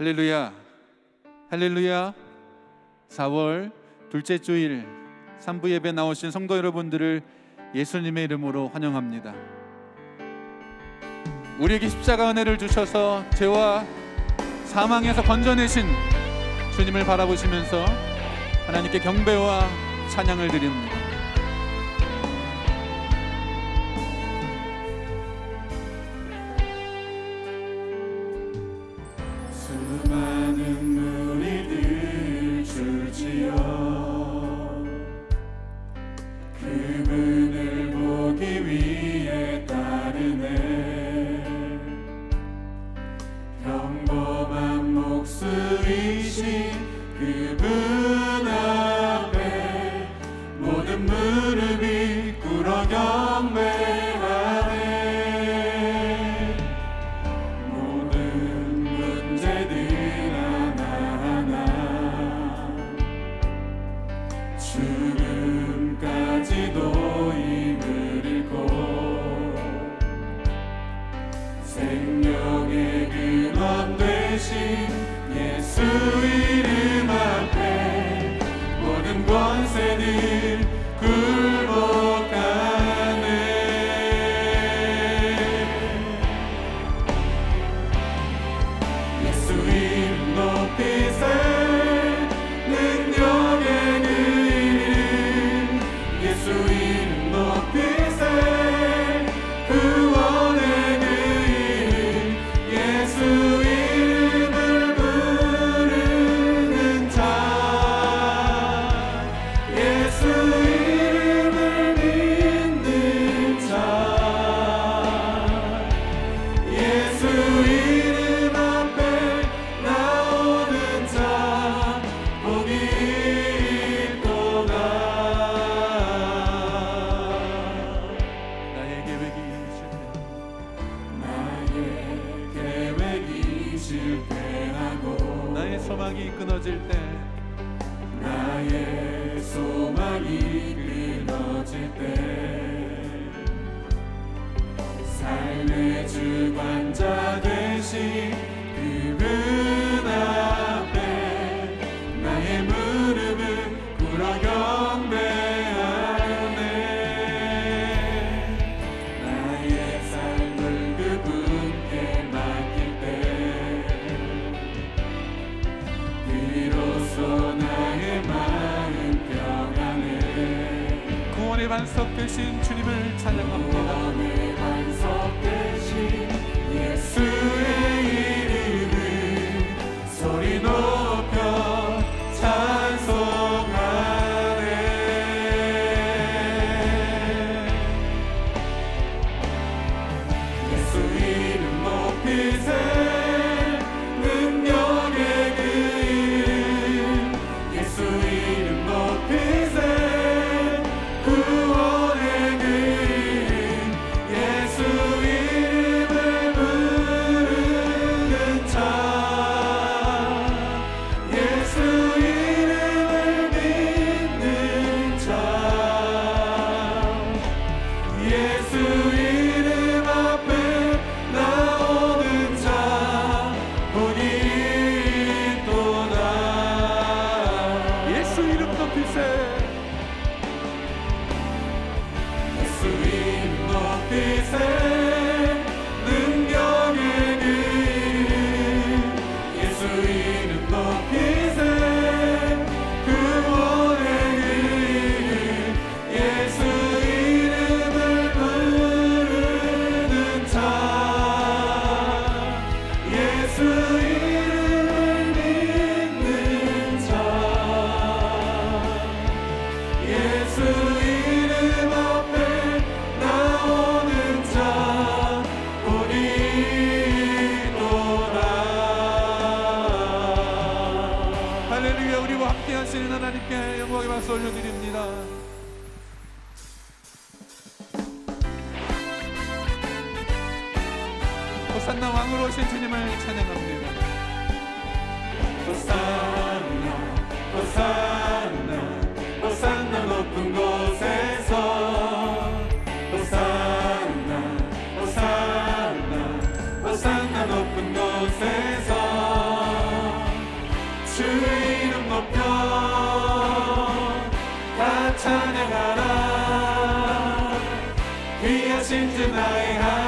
할렐루야. 할렐루야. 4월 둘째 주일 3부 예배 나오신 성도 여러분들을 예수님의 이름으로 환영합니다. 우리에게 십자가 은혜를 주셔서 죄와 사망에서 건져내신 주님을 바라보시면서 하나님께 경배와 찬양을 드립니다. Not be 소망이 끊어질 때 나의 소망이 끊어질 때 삶의 주관자 되신 반석 되신 주님을 찬양합니다. 호 찬양합니다. 호산나, 호산나, 호산나 높은 곳에서. 호산나, 호산나, 호산나 높은 곳에서. 주 이름 높여 다 찬양하라. 귀하신 주 나의 하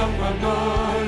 주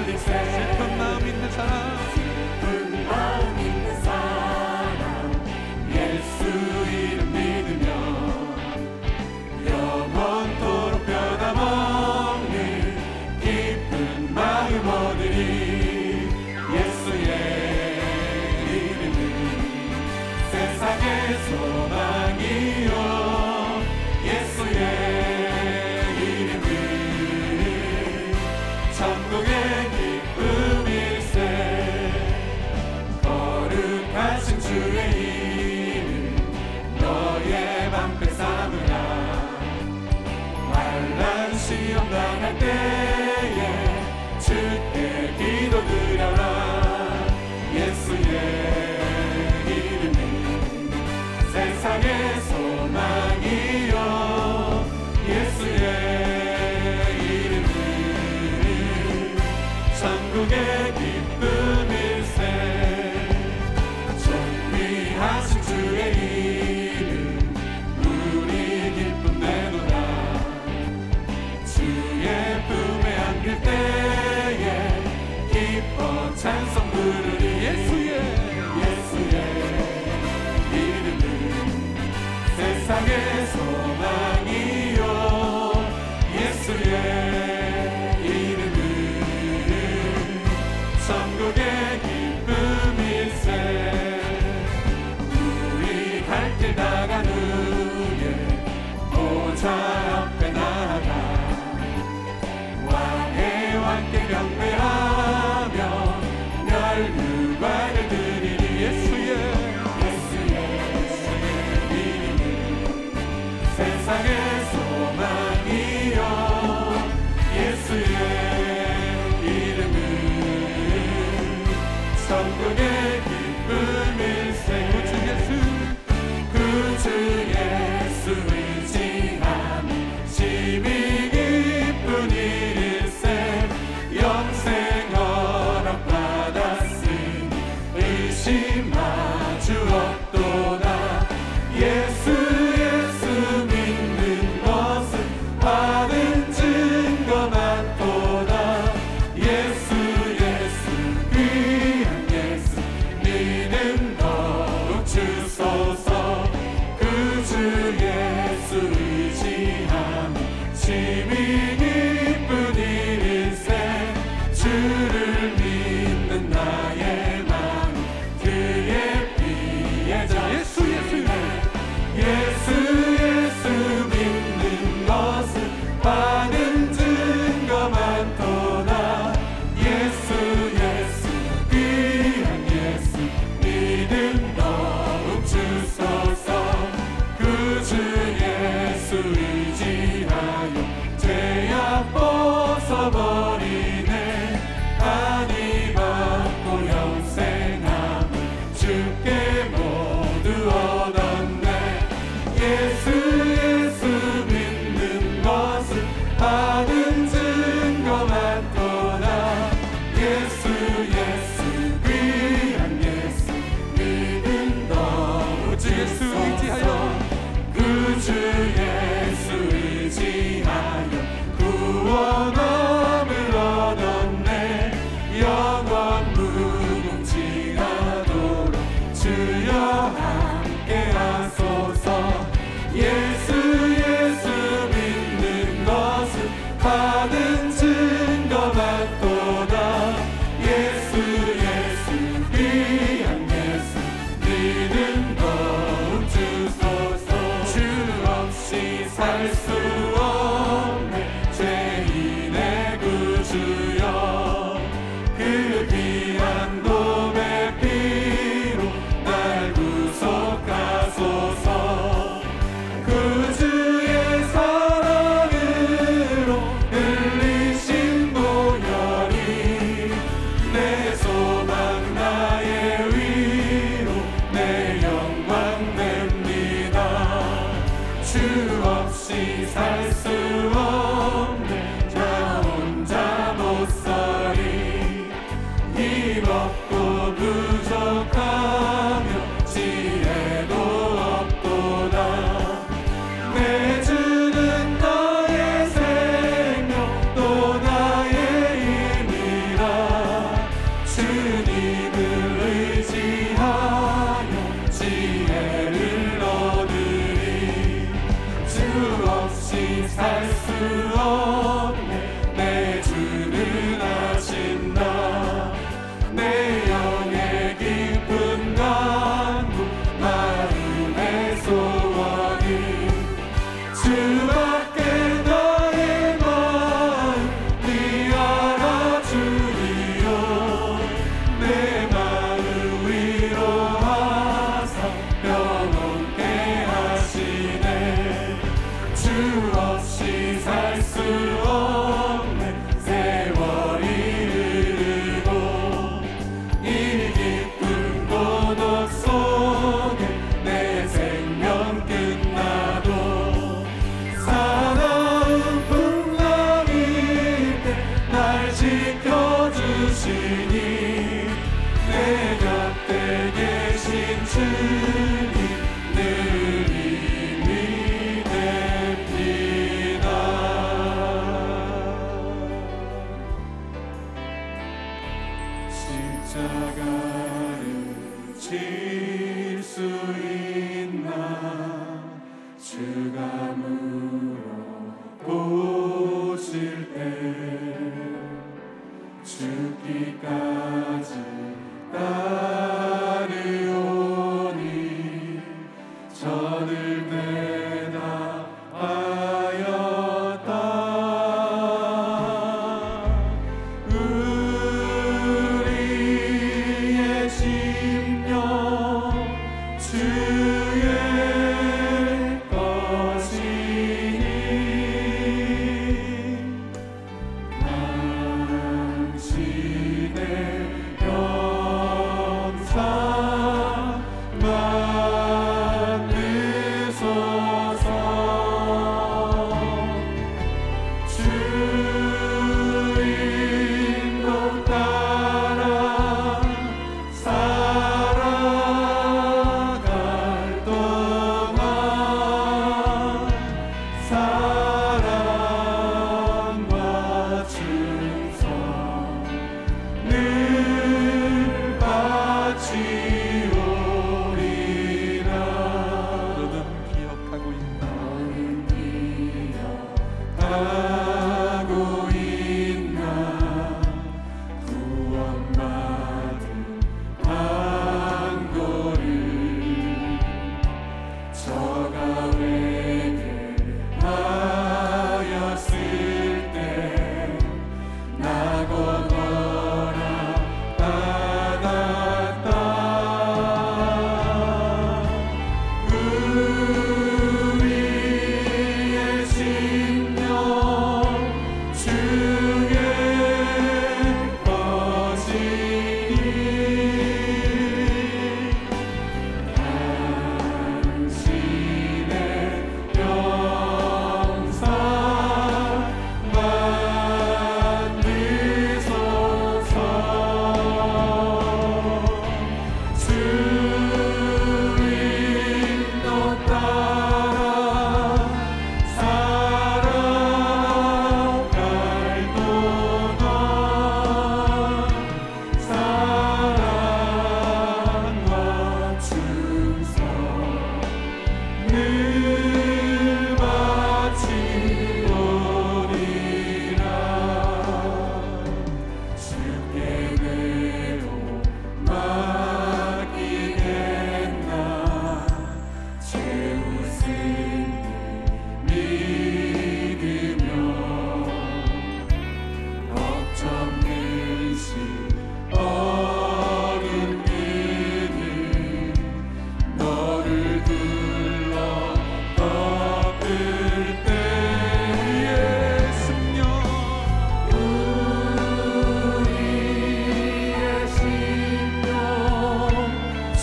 to us,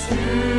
주